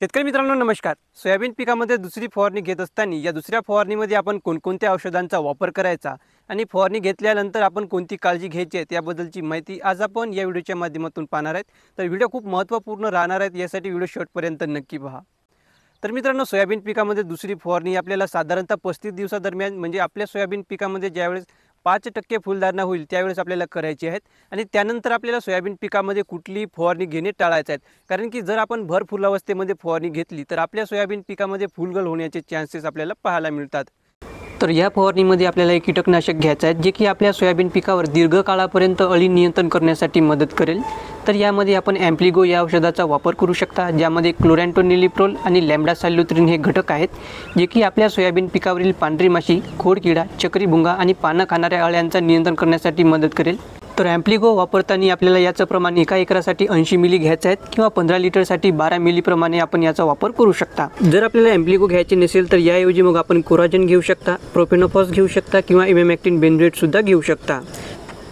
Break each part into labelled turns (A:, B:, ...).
A: शेतकरी मित्रांनो नमस्कार. सोयाबीन पिकामध्ये दुसरी फवारणी घेत असताना या दुसऱ्या फवारणीमध्ये आपण कोणकोणत्या औषधांचा वापर करायचा आणि फवारणी घेतल्यानंतर आपण कोणती काळजी घ्यायची आहे त्याबद्दलची माहिती आज आपण या व्हिडिओच्या माध्यमातून पाहणार आहेत. तर व्हिडिओ खूप महत्त्वपूर्ण राहणार आहेत यासाठी व्हिडिओ शेवटपर्यंत नक्की पहा. तर मित्रांनो सोयाबीन पिकामध्ये दुसरी फवारणी आपल्याला साधारणतः पस्तीस दिवसादरम्यान म्हणजे आपल्या सोयाबीन पिकामध्ये ज्यावेळेस पाच टक्के फुलधारणा होईल त्यावेळेस आपल्याला करायची आहेत. आणि त्यानंतर आपल्याला सोयाबीन पिकामध्ये कुठली फवारणी घेणे टाळायचं आहेत. कारण की जर आपण भर फुलावस्थेमध्ये फवारणी घेतली तर आपल्या सोयाबीन पिकामध्ये फुलगल होण्याचे चान्सेस आपल्याला पाहायला मिळतात. तर या फवारणीमध्ये आपल्याला एक कीटकनाशक घ्यायचं आहे जे की आपल्या सोयाबीन पिकावर दीर्घकाळापर्यंत अळी नियंत्रण करण्यासाठी मदत करेल. तर यामध्ये आपण ॲम्प्लिगो या औषधाचा वापर करू शकता ज्यामध्ये क्लोरॅन्टोनिलिप्रोल आणि लॅम्डा सॅल्युत्रिन हे घटक आहेत जे की आपल्या सोयाबीन पिकावरील पांढरी माशी खोडकिडा चक्री भुंगा आणि पानं खाणाऱ्या अळ्यांचा नियंत्रण करण्यासाठी मदत करेल. तर ॲम्प्लिगो वापरताना आपल्याला याचं प्रमाण एका एकरासाठी ऐंशी मिली घ्यायचं आहेत किंवा पंधरा लिटरसाठी बारा मिलीप्रमाणे आपण याचा वापर करू शकता. जर आपल्याला ॲम्प्लिगो घ्यायचे नसेल तर याऐवजी मग आपण कोराजन घेऊ शकता प्रोफेनोफॉस घेऊ शकता किंवा इमेमॅक्टिन बेनरेटसुद्धा घेऊ शकता.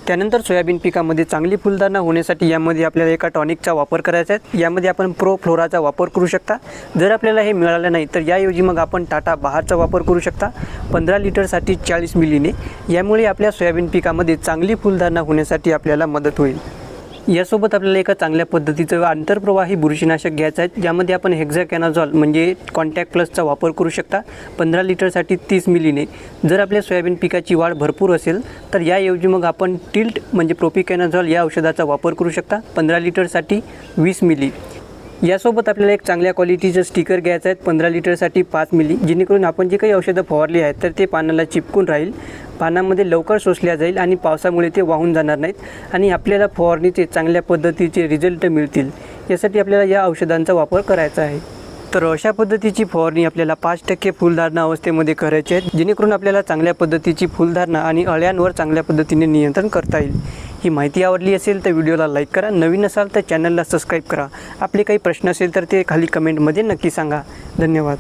A: त्यानंतर सोयाबीन पिकामध्ये चांगली फुलधारणा होण्यासाठी यामध्ये आपल्याला एका टॉनिकचा वापर करायचा आहे. यामध्ये आपण प्रो फ्लोराचा वापर करू शकता. जर आपल्याला हे मिळालं नाही तर याऐवजी मग आपण टाटा बहारचा वापर करू शकता. पंधरा लिटरसाठी चाळीस मिलीने. यामुळे आपल्या सोयाबीन पिकामध्ये चांगली फुलधारणा होण्यासाठी आपल्याला मदत होईल. यासोबत आपल्याला एका चांगल्या पद्धतीचं आंतरप्रवाही बुरशीनाशक घ्यायचं आहे. ज्यामध्ये आपण हेक्झॅकॅनाझॉल म्हणजे कॉन्टॅक्ट प्लसचा वापर करू शकता. पंधरा लिटरसाठी तीस मिलीने. जर आपल्या सोयाबीन पिकाची वाढ भरपूर असेल तर याऐवजी मग आपण टिल्ट म्हणजे प्रोपिकॅनाझॉल या औषधाचा वापर करू शकता. पंधरा लिटरसाठी वीस मिली. यासोबत आपल्याला एक चांगल्या क्वालिटीचं स्टिकर घ्यायचं आहे पंधरा लिटरसाठी पाच मिली जेणेकरून आपण जे काही औषधं फवारली आहेत तर ते पानाला चिपकून राहील. पानामध्ये लवकर सोसल्या जाईल आणि पावसामुळे ते वाहून जाणार नाहीत. आणि आपल्याला फवारणीचे चांगल्या पद्धतीचे रिझल्ट मिळतील. यासाठी आपल्याला या औषधांचा वापर करायचा आहे. तर अशा पद्धतीची फवारणी आपल्याला पाच टक्के फुलधारणा अवस्थेमध्ये करायची आहे जेणेकरून आपल्याला चांगल्या पद्धतीची फुलधारणा आणि अळ्यांवर चांगल्या पद्धतीने नियंत्रण करता येईल. ही माहिती आवडली असेल तर व्हिडिओला लाईक करा. नवीन असाल तर चॅनलला सबस्क्राईब करा. आपले काही प्रश्न असेल तर ते खाली कमेंटमध्ये नक्की सांगा. धन्यवाद.